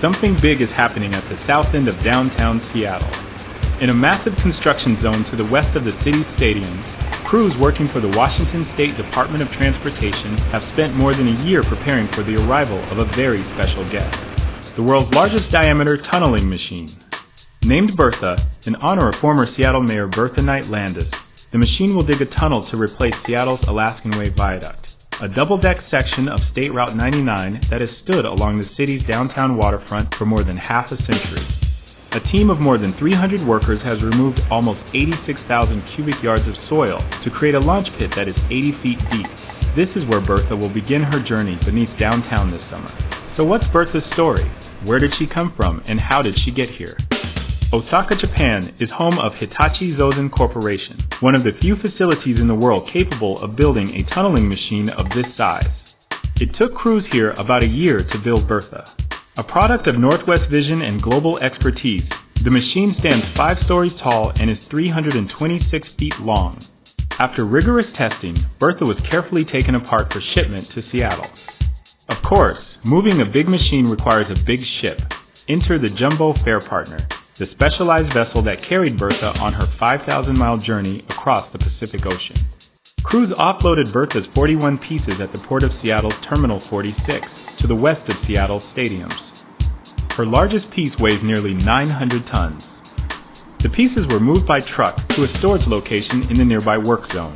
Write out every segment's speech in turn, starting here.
Something big is happening at the south end of downtown Seattle. In a massive construction zone to the west of the city's stadium, crews working for the Washington State Department of Transportation have spent more than a year preparing for the arrival of a very special guest. The world's largest diameter tunneling machine. Named Bertha, in honor of former Seattle Mayor Bertha Knight Landis, the machine will dig a tunnel to replace Seattle's Alaskan Way Viaduct a double-deck section of State Route 99 that has stood along the city's downtown waterfront for more than half a century. A team of more than 300 workers has removed almost 86,000 cubic yards of soil to create a launch pit that is 80 feet deep. This is where Bertha will begin her journey beneath downtown this summer. So what's Bertha's story? Where did she come from and how did she get here? Osaka, Japan is home of Hitachi Zosen Corporation, one of the few facilities in the world capable of building a tunneling machine of this size. It took crews here about a year to build Bertha. A product of Northwest Vision and global expertise, the machine stands 5 stories tall and is 326 feet long. After rigorous testing, Bertha was carefully taken apart for shipment to Seattle. Of course, moving a big machine requires a big ship. Enter the Jumbo Fairpartner, the specialized vessel that carried Bertha on her 5,000 mile journey across the Pacific Ocean. Crews offloaded Bertha's 41 pieces at the Port of Seattle's Terminal 46 to the west of Seattle's stadiums. Her largest piece weighs nearly 900 tons. The pieces were moved by truck to a storage location in the nearby work zone.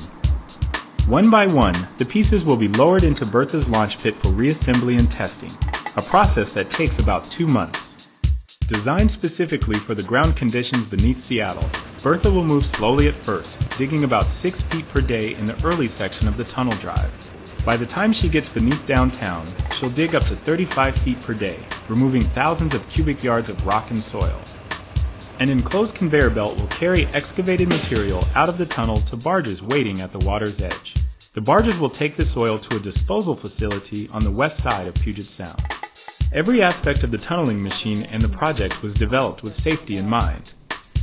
One by one, the pieces will be lowered into Bertha's launch pit for reassembly and testing, a process that takes about two months. Designed specifically for the ground conditions beneath Seattle, Bertha will move slowly at first, digging about 6 feet per day in the early section of the tunnel drive. By the time she gets beneath downtown, she'll dig up to 35 feet per day, removing thousands of cubic yards of rock and soil. An enclosed conveyor belt will carry excavated material out of the tunnel to barges waiting at the water's edge. The barges will take the soil to a disposal facility on the west side of Puget Sound. Every aspect of the tunneling machine and the project was developed with safety in mind.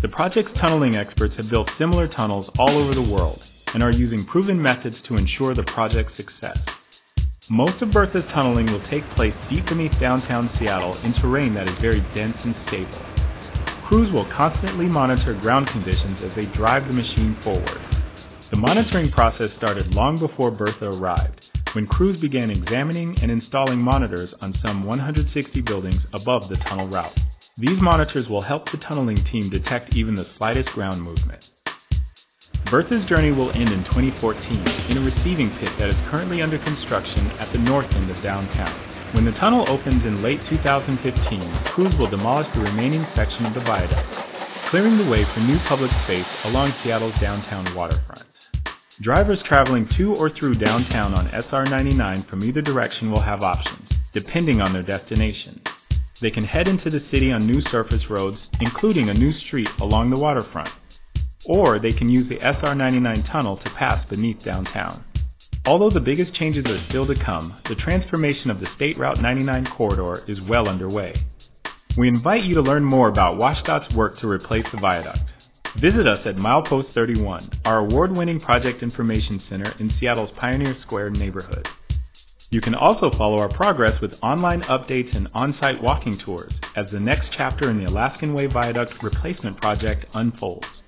The project's tunneling experts have built similar tunnels all over the world and are using proven methods to ensure the project's success. Most of Bertha's tunneling will take place deep beneath downtown Seattle in terrain that is very dense and stable. Crews will constantly monitor ground conditions as they drive the machine forward. The monitoring process started long before Bertha arrived, when crews began examining and installing monitors on some 160 buildings above the tunnel route. These monitors will help the tunneling team detect even the slightest ground movement. Bertha's journey will end in 2014 in a receiving pit that is currently under construction at the north end of downtown. When the tunnel opens in late 2015, crews will demolish the remaining section of the viaduct, clearing the way for new public space along Seattle's downtown waterfront. Drivers traveling to or through downtown on SR 99 from either direction will have options, depending on their destination. They can head into the city on new surface roads, including a new street along the waterfront. Or they can use the SR 99 tunnel to pass beneath downtown. Although the biggest changes are still to come, the transformation of the State Route 99 corridor is well underway. We invite you to learn more about WSDOT's work to replace the viaduct. Visit us at Milepost 31, our award-winning project information center in Seattle's Pioneer Square neighborhood. You can also follow our progress with online updates and on-site walking tours as the next chapter in the Alaskan Way Viaduct replacement project unfolds.